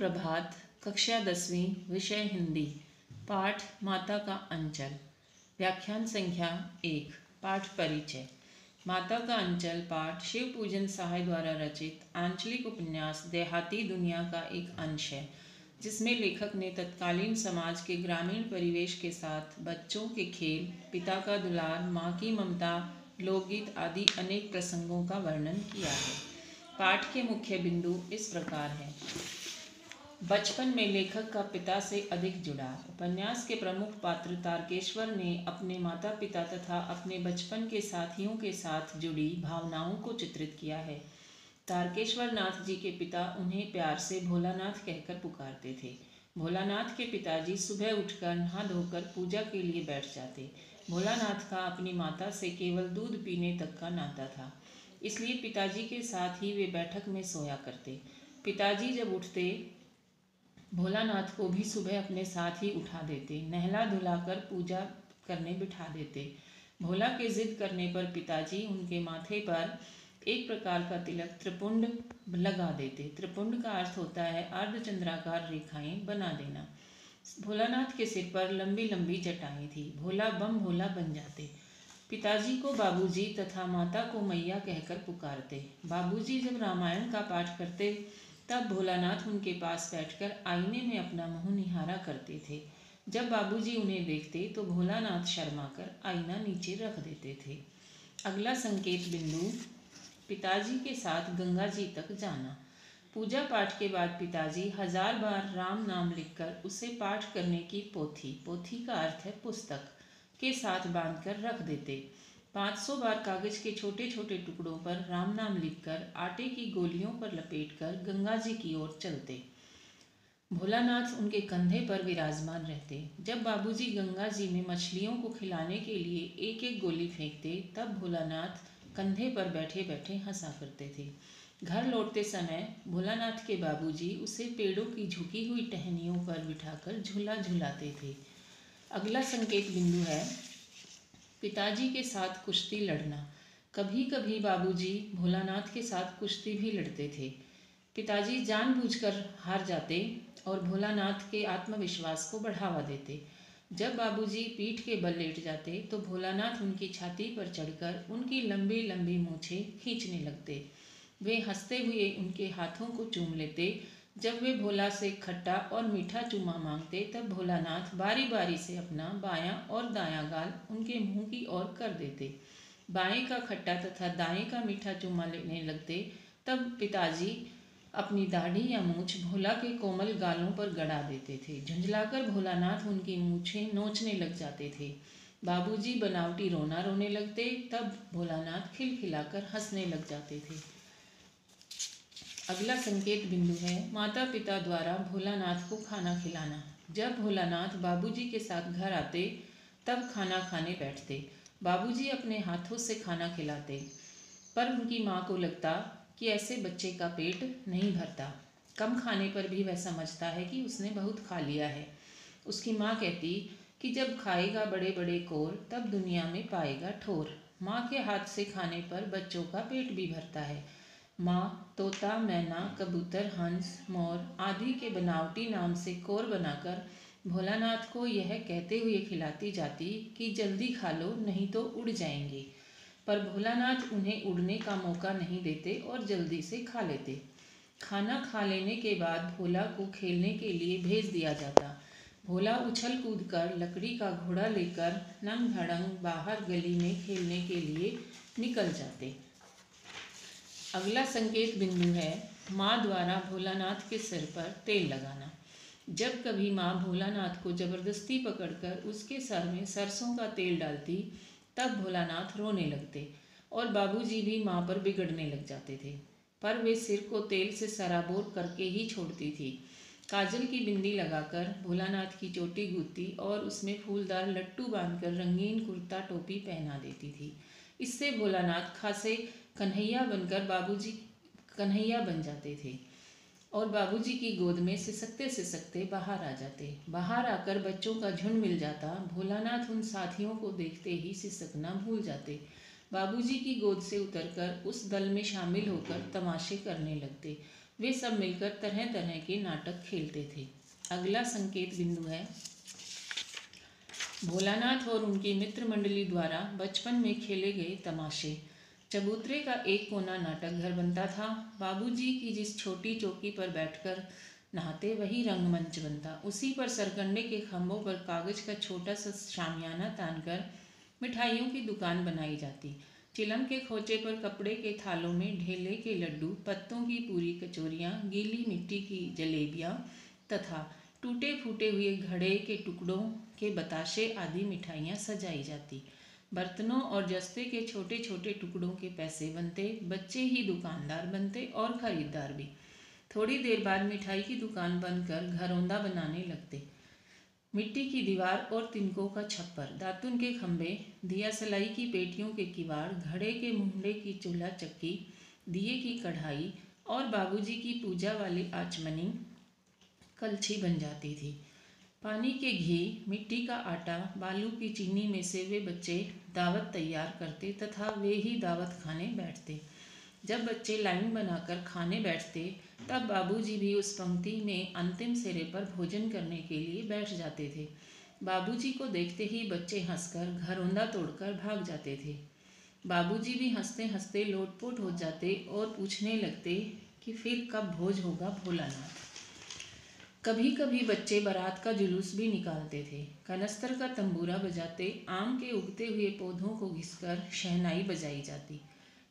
प्रभात, कक्षा दसवीं, विषय हिंदी, पाठ माता का अंचल, व्याख्यान संख्या एक, पाठ परिचय। माता का अंचल पाठ शिव पूजन सहाय द्वारा रचित आंचलिक उपन्यास देहाती दुनिया का एक अंश है, जिसमें लेखक ने तत्कालीन समाज के ग्रामीण परिवेश के साथ बच्चों के खेल, पिता का दुलार, माँ की ममता, लोकगीत आदि अनेक प्रसंगों का वर्णन किया है। पाठ के मुख्य बिंदु इस प्रकार हैं। बचपन में लेखक का पिता से अधिक जुड़ा। उपन्यास के प्रमुख पात्र तारकेश्वर ने अपने माता पिता तथा अपने बचपन के साथियों के साथ जुड़ी भावनाओं को चित्रित किया है। तारकेश्वर नाथ जी के पिता उन्हें प्यार से भोलानाथ कहकर पुकारते थे। भोलानाथ के पिताजी सुबह उठकर नहा धोकर पूजा के लिए बैठ जाते। भोलानाथ का अपनी माता से केवल दूध पीने तक का नाता था। इसलिए पिताजी के साथ ही वे बैठक में सोया करते। पिताजी जब उठते भोलानाथ को भी सुबह अपने साथ ही उठा देते नहला धुलाकर पूजा करने बिठा देते। भोला के जिद करने पर पिताजी उनके माथे पर एक प्रकार का तिलक त्रिपुंड लगा देते। त्रिपुंड का अर्थ होता है अर्धचंद्राकार रेखाएँ बना देना। भोलानाथ के सिर पर लंबी लंबी जटाएँ थी। भोला बम भोला बन जाते। पिताजी को बाबूजी तथा माता को मैया कहकर पुकारते। बाबूजी जब रामायण का पाठ करते तब भोलानाथ उनके पास बैठकर आईने में अपना मुँह निहारा करते थे। जब बाबूजी उन्हें देखते तो भोलानाथ शर्मा कर आईना नीचे रख देते थे। अगला संकेत बिंदु, पिताजी के साथ गंगा जी तक जाना। पूजा पाठ के बाद पिताजी हज़ार बार राम नाम लिखकर उसे पाठ करने की पोथी पोथी का अर्थ है पुस्तक, के साथ बांधकर रख देते। पाँच सौ बार कागज़ के छोटे छोटे टुकड़ों पर राम नाम लिखकर आटे की गोलियों पर लपेटकर गंगा जी की ओर चलते। भोलानाथ उनके कंधे पर विराजमान रहते। जब बाबूजी गंगा जी में मछलियों को खिलाने के लिए एक एक गोली फेंकते, तब भोलानाथ कंधे पर बैठे बैठे हंसा करते थे। घर लौटते समय भोलानाथ के बाबूजी उसे पेड़ों की झुकी हुई टहनियों पर बिठाकर झूला झुलाते थे। अगला संकेत बिंदु है पिताजी के साथ कुश्ती लड़ना। कभी कभी बाबूजी भोलानाथ के साथ कुश्ती भी लड़ते थे। पिताजी जानबूझकर हार जाते और भोलानाथ के आत्मविश्वास को बढ़ावा देते। जब बाबूजी पीठ के बल लेट जाते तो भोलानाथ उनकी छाती पर चढ़कर उनकी लंबी लंबी मूछें खींचने लगते। वे हँसते हुए उनके हाथों को चूम लेते जब वे भोला से खट्टा और मीठा चूमा मांगते, तब भोलानाथ बारी बारी से अपना बायां और दायां गाल उनके मुँह की ओर कर देते। बाएँ का खट्टा तथा दाएँ का मीठा चूमा लेने लगते, तब पिताजी अपनी दाढ़ी या मूछ भोला के कोमल गालों पर गड़ा देते थे। झुंझलाकर भोलानाथ उनकी मूछें नोचने लग जाते थे। बाबूजी बनावटी रोना रोने लगते, तब भोलानाथ खिलखिलाकर हंसने लग जाते थे। अगला संकेत बिंदु है माता पिता द्वारा भोलानाथ को खाना खिलाना। जब भोलानाथ बाबूजी के साथ घर आते, तब खाना खाने बैठते। बाबूजी अपने हाथों से खाना खिलाते, पर उनकी माँ को लगता कि ऐसे बच्चे का पेट नहीं भरता। कम खाने पर भी वह समझता है कि उसने बहुत खा लिया है। उसकी माँ कहती कि जब खाएगा बड़े बड़े कोर, तब दुनिया में पाएगा ठोर। माँ के हाथ से खाने पर बच्चों का पेट भी भरता है। माँ, तोता, मैना, कबूतर, हंस, मोर आदि के बनावटी नाम से कोर बनाकर भोलानाथ को यह कहते हुए खिलाती जाती कि जल्दी खा लो, नहीं तो उड़ जाएँगे। पर भोलानाथ उन्हें उड़ने का मौका नहीं देते और जल्दी से खा लेते। खाना खा लेने के बाद भोला को खेलने के लिए भेज दिया जाता। भोला उछल कूद कर लकड़ी का घोड़ा लेकर नंग धड़ंग बाहर गली में खेलने के लिए निकल जाते। अगला संकेत बिंदु है, माँ द्वारा भोलानाथ के सिर पर तेल लगाना। जब कभी माँ भोलानाथ को ज़बरदस्ती पकड़कर उसके सर में सरसों का तेल डालती, तब भोलानाथ रोने लगते और बाबूजी भी माँ पर बिगड़ने लग जाते थे। पर वे सिर को तेल से सराबोर करके ही छोड़ती थी। काजल की बिंदी लगाकर भोलानाथ की चोटी गूंथती और उसमें फूलदार लट्टू बांधकर रंगीन कुर्ता टोपी पहना देती थी। इससे भोलानाथ खासे कन्हैया बनकर बाबूजी, कन्हैया बन जाते थे। और बाबूजी की गोद में सिसकते सिसकते बाहर आ जाते। बाहर आकर बच्चों का झुंड मिल जाता। भोलानाथ उन साथियों को देखते ही सिसकना भूल जाते। बाबूजी की गोद से उतरकर उस दल में शामिल होकर तमाशे करने लगते। वे सब मिलकर तरह तरह के नाटक खेलते थे। अगला संकेत बिंदु है। भोलानाथ और उनकी मित्र मंडली द्वारा बचपन में खेले गए तमाशे। चबूतरे का एक कोना नाटक घर बनता था। बाबूजी की जिस छोटी चौकी पर बैठकर नहाते, वही रंगमंच बनता। उसी पर सरकंडे के खम्भों पर कागज़ का छोटा सा शामियाना तानकर मिठाइयों की दुकान बनाई जाती। चिलम के खोचे पर कपड़े के थालों में ढेले के लड्डू, पत्तों की पूरी कचोरियाँ, गीली मिट्टी की जलेबियाँ तथा टूटे फूटे हुए घड़े के टुकड़ों के बताशे आदि मिठाइयाँ सजाई जाती। बर्तनों और जस्ते के छोटे छोटे टुकड़ों के पैसे बनते, बच्चे ही दुकानदार बनते और खरीदार भी। थोड़ी देर बाद मिठाई की दुकान बनकर घरौंदा बनाने लगते। मिट्टी की दीवार और तिनकों का छप्पर, दातुन के खंभे, दिया सलाई की पेटियों के किवाड़, घड़े के मुंडे की चूल्हा चक्की, दिए की कढ़ाई और बाबूजी की पूजा वाली आचमनी, कलछी बन जाती थी। पानी के घी, मिट्टी का आटा, बालू की चीनी में से वे बच्चे दावत तैयार करते तथा वे ही दावत खाने बैठते। जब बच्चे लाइन बनाकर खाने बैठते, तब बाबूजी भी उस पंक्ति में अंतिम सिरे पर भोजन करने के लिए बैठ जाते थे। बाबूजी को देखते ही बच्चे हंसकर घरौंदा तोड़कर भाग जाते थे। बाबूजी भी हँसते हँसते लोटपोट हो जाते और पूछने लगते कि फिर कब भोज होगा भोलानाथ। कभी कभी बच्चे बारात का जुलूस भी निकालते थे। कनस्तर का तंबूरा बजाते, आम के उगते हुए पौधों को घिसकर शहनाई बजाई जाती।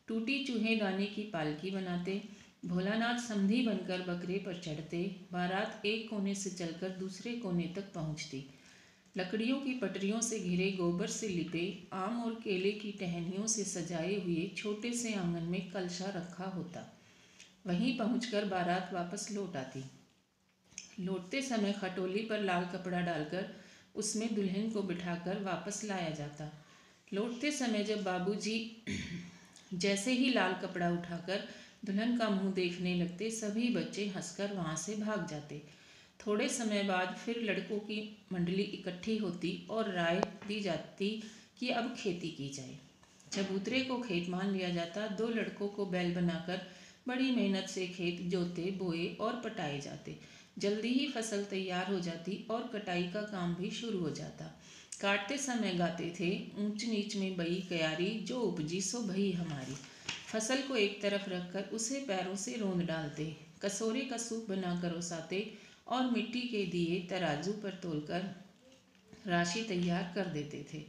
टूटी चूहे दाने की पालकी बनाते, भोलानाथ समधी बनकर बकरे पर चढ़ते, बारात एक कोने से चलकर दूसरे कोने तक पहुँचती। लकड़ियों की पटरियों से घिरे गोबर से लिपे, आम और केले की टहनियों से सजाए हुए छोटे से आँगन में कलशा रखा होता। वहीं पहुंचकर बारात वापस लौट आती। लौटते समय खटोली पर लाल कपड़ा डालकर उसमें दुल्हन को बिठाकर वापस लाया जाता। लौटते समय जब बाबूजी जैसे ही लाल कपड़ा उठाकर दुल्हन का मुँह देखने लगते, सभी बच्चे हंसकर वहाँ से भाग जाते। थोड़े समय बाद फिर लड़कों की मंडली इकट्ठी होती और राय दी जाती कि अब खेती की जाए। चबूतरे को खेत मान लिया जाता, दो लड़कों को बैल बनाकर बड़ी मेहनत से खेत जोते, बोए और पटाए जाते। जल्दी ही फ़सल तैयार हो जाती और कटाई का काम भी शुरू हो जाता। काटते समय गाते थे ऊंच नीच में बई क्यारी जो उपजी सो भई हमारी। फ़सल को एक तरफ़ रखकर उसे पैरों से रोंद डालते, कसोरे का सूप बनाकर उसाते और मिट्टी के दिए तराजू पर तोलकर राशि तैयार कर देते थे।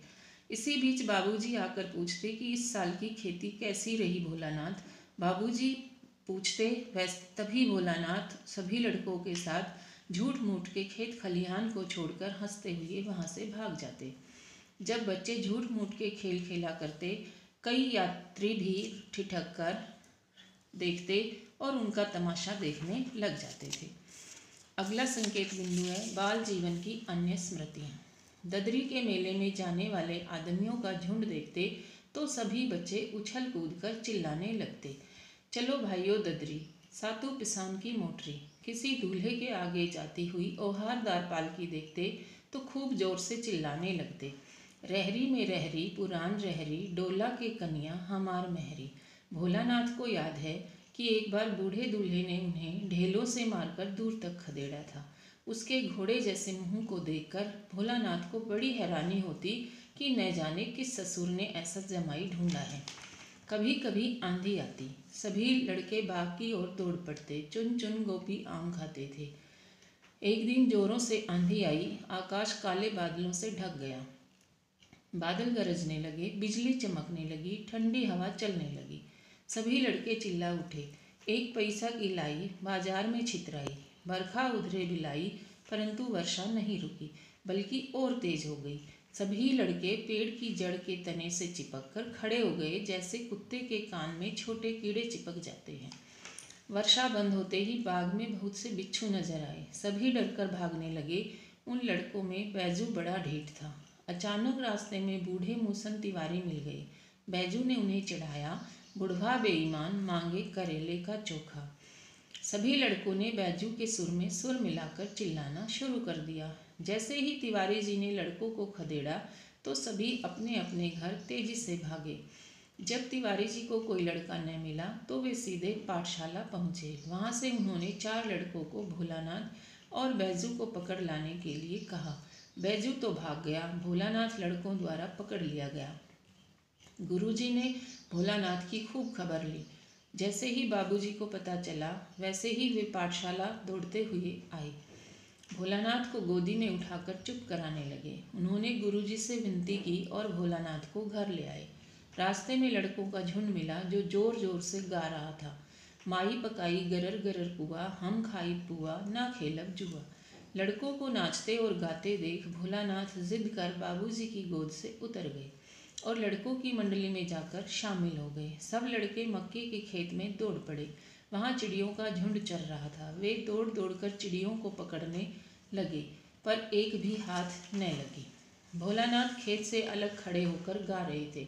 इसी बीच बाबूजी आकर पूछते कि इस साल की खेती कैसी रही भोलानाथ? बाबूजी पूछते वैसे तभी भोलानाथ सभी लड़कों के साथ झूठ मूठ के खेत खलिहान को छोड़कर हँसते हुए वहाँ से भाग जाते। जब बच्चे झूठ मूठ के खेल खेला करते, कई यात्री भी ठिठक कर देखते और उनका तमाशा देखने लग जाते थे। अगला संकेत बिंदु है, बाल जीवन की अन्य स्मृतियाँ ददरी के मेले में जाने वाले आदमियों का झुंड देखते तो सभी बच्चे उछल कूद कर चिल्लाने लगते। चलो भाइयों ददरी, सातु पिसान की मोटरी। किसी दूल्हे के आगे जाती हुई ओहारदार पालकी देखते तो खूब ज़ोर से चिल्लाने लगते। रहरी में रहरी, पुरान रहरी, डोला के कन्या, हमार महरी। भोलानाथ को याद है कि एक बार बूढ़े दूल्हे ने उन्हें ढेलों से मारकर दूर तक खदेड़ा था। उसके घोड़े जैसे मुँह को देखकर भोलानाथ को बड़ी हैरानी होती कि न जाने किस ससुर ने ऐसा जमाई ढूंढा है। कभी कभी आंधी आती। सभी लड़के बाग की ओर दौड़ पड़ते चुन चुन गोपी आम खाते थे। एक दिन जोरों से आंधी आई, आकाश काले बादलों से ढक गया। बादल गरजने लगे, बिजली चमकने लगी, ठंडी हवा चलने लगी। सभी लड़के चिल्ला उठे। एक पैसा की लाई बाज़ार में छितराई। बरखा उधरे बिलाई, परंतु वर्षा नहीं रुकी, बल्कि और तेज हो गई। सभी लड़के पेड़ की जड़ के तने से चिपक कर खड़े हो गए, जैसे कुत्ते के कान में छोटे कीड़े चिपक जाते हैं। वर्षा बंद होते ही बाग में बहुत से बिच्छू नज़र आए। सभी डरकर भागने लगे। उन लड़कों में बैजू बड़ा ढीठ था। अचानक रास्ते में बूढ़े मूसन तिवारी मिल गए। बैजू ने उन्हें चढ़ाया। बुढ़वा बेईमान मांगे करेले का चोखा। सभी लड़कों ने बैजू के सुर में सुर मिलाकर चिल्लाना शुरू कर दिया। जैसे ही तिवारी जी ने लड़कों को खदेड़ा तो सभी अपने अपने घर तेज़ी से भागे। जब तिवारी जी को कोई लड़का न मिला तो वे सीधे पाठशाला पहुँचे। वहाँ से उन्होंने चार लड़कों को भोलानाथ और बैजू को पकड़ लाने के लिए कहा। बैजू तो भाग गया, भोलानाथ लड़कों द्वारा पकड़ लिया गया। गुरुजी ने भोलानाथ की खूब खबर ली। जैसे ही बाबूजी को पता चला, वैसे ही वे पाठशाला दौड़ते हुए आए। भोलानाथ को गोदी में उठाकर चुप कराने लगे। उन्होंने गुरुजी से विनती की और भोलानाथ को घर ले आए। रास्ते में लड़कों का झुंड मिला जो ज़ोर ज़ोर से गा रहा था। माई पकाई, गरर गरर पुआ, हम खाई पुआ, ना खेलब जुआ। लड़कों को नाचते और गाते देख भोलानाथ जिद कर बाबूजी की गोद से उतर गए और लड़कों की मंडली में जाकर शामिल हो गए। सब लड़के मक्के के खेत में दौड़ पड़े। वहाँ चिड़ियों का झुंड चल रहा था। वे दौड़ दौड़ कर चिड़ियों को पकड़ने लगे, पर एक भी हाथ न लगी। भोलानाथ खेत से अलग खड़े होकर गा रहे थे।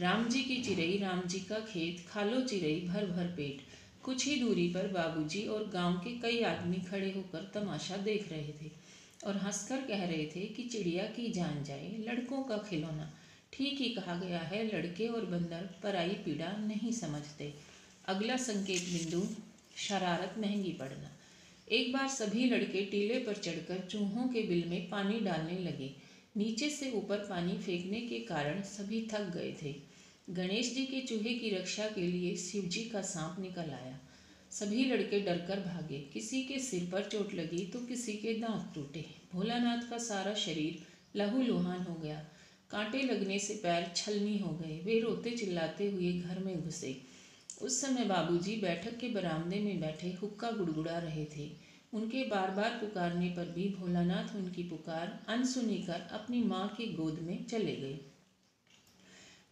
राम जी की चिड़ई राम जी का खेत, खालो चिड़ई भर भर पेट। कुछ ही दूरी पर बाबूजी और गाँव के कई आदमी खड़े होकर तमाशा देख रहे थे और हंसकर कह रहे थे कि चिड़िया की जान जाए, लड़कों का खिलौना। ठीक ही कहा गया है, लड़के और बंदर पराई पीड़ा नहीं समझते। अगला संकेत, बिंदु, शरारत, महँगी पड़ना एक बार सभी लड़के टीले पर चढ़कर चूहों के बिल में पानी डालने लगे। नीचे से ऊपर पानी फेंकने के कारण सभी थक गए थे। गणेश जी के चूहे की रक्षा के लिए शिव जी का सांप निकल आया। सभी लड़के डरकर भागे। किसी के सिर पर चोट लगी तो किसी के दांत टूटे। भोलानाथ का सारा शरीर लहू लुहान हो गया। कांटे लगने से पैर छलनी हो गए। वे रोते चिल्लाते हुए घर में घुसे। उस समय बाबूजी बैठक के बरामदे में बैठे हुक्का गुड़गुड़ा रहे थे। उनके बार बार पुकारने पर भी भोलानाथ उनकी पुकार अनसुनी कर अपनी माँ की गोद में चले गए।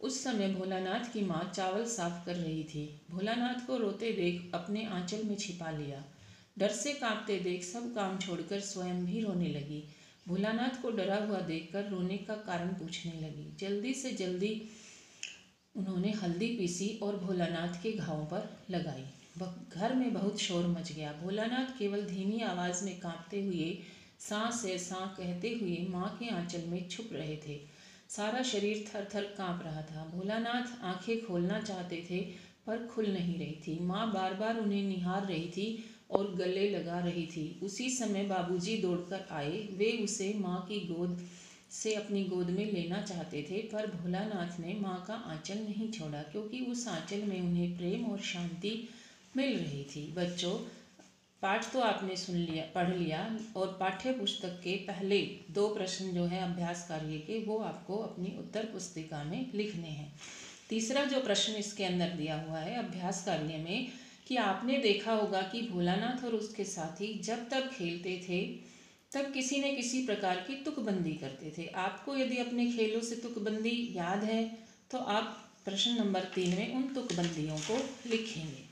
उस समय भोलानाथ की माँ चावल साफ़ कर रही थी। भोलानाथ को रोते देख अपने आंचल में छिपा लिया। डर से कांपते देख सब काम छोड़कर स्वयं भी रोने लगी। भोलानाथ को डरा हुआ देखकर रोने का कारण पूछने लगी। जल्दी से जल्दी उन्होंने हल्दी पीसी और भोलानाथ के घावों पर लगाई। घर में बहुत शोर मच गया। भोलानाथ केवल धीमी आवाज़ में कांपते हुए, सांस से सांस कहते हुए माँ के आंचल में छुप रहे थे। सारा शरीर थर थर काँप रहा था। भोलानाथ आँखें खोलना चाहते थे, पर खुल नहीं रही थी। माँ बार बार उन्हें निहार रही थी और गले लगा रही थी। उसी समय बाबूजी दौड़कर आए। वे उसे माँ की गोद से अपनी गोद में लेना चाहते थे, पर भोलानाथ ने माँ का आंचल नहीं छोड़ा, क्योंकि उस आंचल में उन्हें प्रेम और शांति मिल रही थी। बच्चों, पाठ तो आपने सुन लिया, पढ़ लिया, और पाठ्य पुस्तक के पहले दो प्रश्न जो है अभ्यास कार्य के वो आपको अपनी उत्तर पुस्तिका में लिखने हैं। तीसरा जो प्रश्न इसके अंदर दिया हुआ है, अभ्यास कार्य में, कि आपने देखा होगा कि भोलानाथ और उसके साथी जब तक खेलते थे तब किसी न किसी प्रकार की तुकबंदी करते थे। आपको यदि अपने खेलों से तुकबंदी याद है तो आप प्रश्न नंबर तीन में उन तुकबंदियों को लिखेंगे।